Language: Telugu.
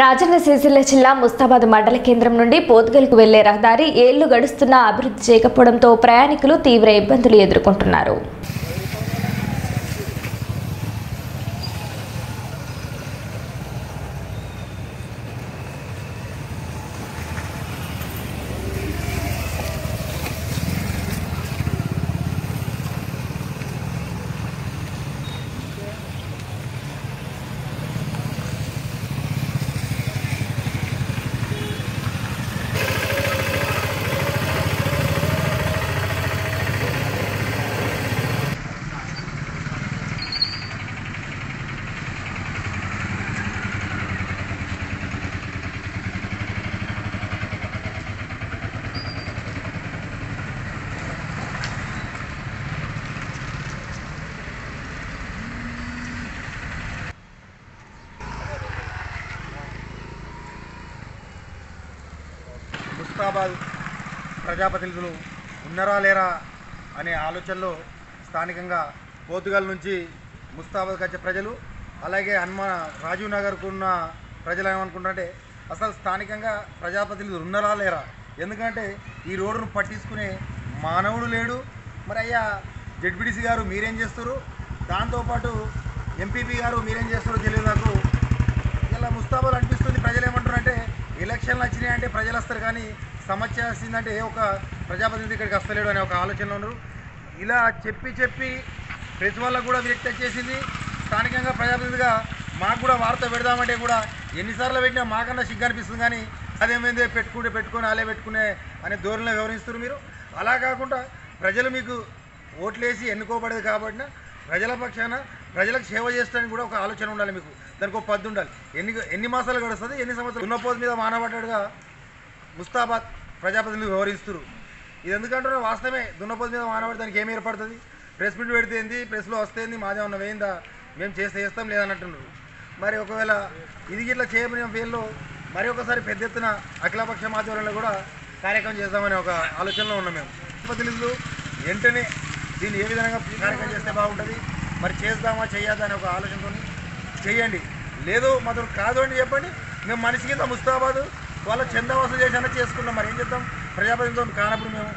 రాజన్న సిరిసిల్ల జిల్లా ముస్తాబాద్ మండల కేంద్రం నుండి పోతుగల్కు వెళ్ళే రహదారి ఏళ్ళు గడుస్తున్నా అభివృద్ధి చేయకపోవడంతో ప్రయాణికులు తీవ్ర ఇబ్బందులు ఎదుర్కొంటున్నారు. ముస్తాబాద్ ప్రజాప్రతినిధులు ఉన్నరా లేరా అనే ఆలోచనలో స్థానికంగా పోతుగల్ నుంచి ముస్తాబాద్కి వచ్చే ప్రజలు అలాగే హనుమాన రాజీవ్ నగర్కు ఉన్న ప్రజలు ఏమనుకుంటారంటే అసలు స్థానికంగా ప్రజాప్రతినిధులు ఉన్నరా లేరా? ఎందుకంటే ఈ రోడ్డును పట్టించుకునే మానవుడు లేడు. మరి అయ్యా జడ్పీటీసీ గారు మీరేం చేస్తారు? దాంతోపాటు ఎంపీపీ గారు మీరేం చేస్తారో తెలియదు నాకు ఇలా ముస్తాబాద్ అనిపిస్తుంది ప్రజలు ఏమంటారంటే ఎలక్షన్లు వచ్చినాయంటే ప్రజలు వస్తారు కానీ సమస్య వచ్చిందంటే ఏ ఒక ప్రజాప్రతినిధి ఇక్కడికి వస్తలేడు అనే ఒక ఆలోచనలో ఉన్నారు. ఇలా చెప్పి చెప్పి ప్రెస్ వాళ్ళకు కూడా విరక్తి వచ్చేసింది స్థానికంగా ప్రజాప్రతినిధిగా మాకు కూడా వార్త పెడదామంటే కూడా ఎన్నిసార్లు పెట్టినా మాకన్నా సిగ్గు అనిపిస్తుంది కానీ అదేమైందే? పెట్టుకుంటే పెట్టుకొని అలే పెట్టుకునే అనే ధోరణిలో వివరిస్తారు మీరు. అలా కాకుండా ప్రజలు మీకు ఓట్లేసి ఎన్నుకోబడేది కాబట్టి ప్రజల పక్షాన ప్రజలకు సేవ చేస్తానికి కూడా ఒక ఆలోచన ఉండాలి మీకు. దానికి ఒక పద్దు ఉండాలి. ఎన్ని ఎన్ని మాసాలు గడుస్తుంది ఎన్ని సంవత్సరాలు? ఉన్నపోతు మీద మానబడ్డాడుగా ముస్తాబాద్ ప్రజాప్రతినిధులు వివరిస్తారు ఇది ఎందుకంటే వాస్తవమే దున్నపోతు మీద మానబడి దానికి ఏమి ఏర్పడుతుంది? ప్రెస్ మీట్ పెడితే ఏంది? ప్రెస్లో వస్తే ఏంది? ఉన్న వేయిందా? మేము చేస్తే చేస్తాం లేదన్నట్టున్నారు. మరి ఒకవేళ ఇది గిట్లా చేయబడిన పేర్లో మరి ఒకసారి పెద్ద ఎత్తున అఖిలపక్ష మాధ్యమంలో కూడా కార్యక్రమం చేద్దామనే ఒక ఆలోచనలో ఉన్నాం మేము. ప్రతినిధులు వెంటనే దీన్ని ఏ విధంగా కార్యక్రమం చేస్తే బాగుంటుంది? మరి చేద్దామా చెయ్యద్దా అనే ఒక ఆలోచనతో చేయండి. లేదు మాత్రం కాదు అని చెప్పండి. మేము మనిషి కింద ముస్తాబాదు. వాళ్ళ చందా వసూలు చేసినా చేసుకున్నాం. మరి ఏం చేద్దాం? ప్రజాప్రతినిధులు కానప్పుడు మేము